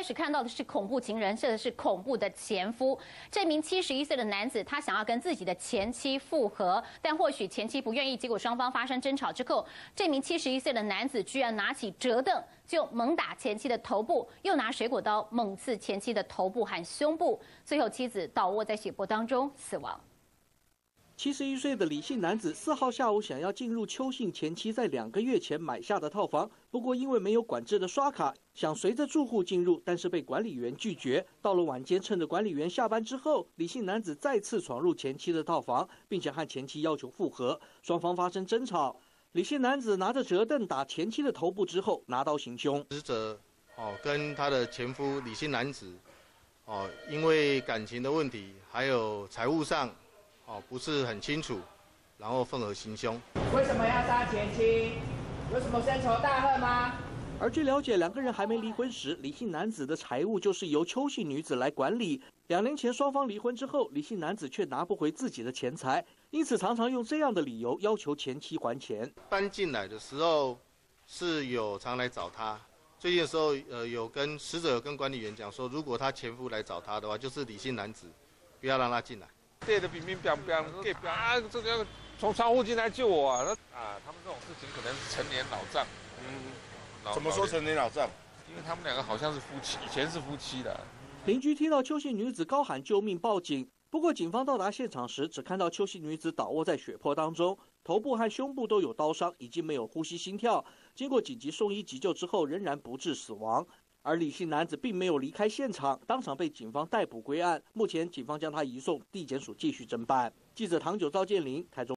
开始看到的是恐怖情人，甚至是恐怖的前夫。这名七十一岁的男子，他想要跟自己的前妻复合，但或许前妻不愿意，结果双方发生争吵之后，这名七十一岁的男子居然拿起折凳就猛打前妻的头部，又拿水果刀猛刺前妻的头部和胸部，最后妻子倒卧在血泊当中死亡。七十一岁的李姓男子四号下午想要进入邱姓前妻在两个月前买下的套房，不过因为没有管制的刷卡，想随着住户进入，但是被管理员拒绝。到了晚间，趁着管理员下班之后，李姓男子再次闯入前妻的套房，并且和前妻要求复合，双方发生争吵。李姓男子拿着折凳打前妻的头部之后，拿刀行凶。死者哦跟他的前夫李姓男子哦，因为感情的问题，还有财务上。哦，不是很清楚，然后愤而行凶。为什么要杀前妻？有什么深仇大恨吗？而据了解，两个人还没离婚时，李姓男子的财务就是由邱姓女子来管理。两年前双方离婚之后，李姓男子却拿不回自己的钱财，因此常常用这样的理由要求前妻还钱。搬进来的时候是有常来找他，最近的时候呃有跟死者跟管理员讲说，如果他前夫来找他的话，就是李姓男子，不要让他进来。对的，冰冰冰冰，给啊，这个从窗户进来救我啊！啊，他们这种事情可能是成年老账。嗯，怎么说成年老账？因为他们两个好像是夫妻，以前是夫妻的。邻居听到邱姓女子高喊救命，报警。不过警方到达现场时，只看到邱姓女子倒卧在血泊当中，头部和胸部都有刀伤，已经没有呼吸心跳。经过紧急送医急救之后，仍然不治死亡。而李姓男子并没有离开现场，当场被警方逮捕归案。目前，警方将他移送地检署继续侦办。记者唐九、赵建林，台中。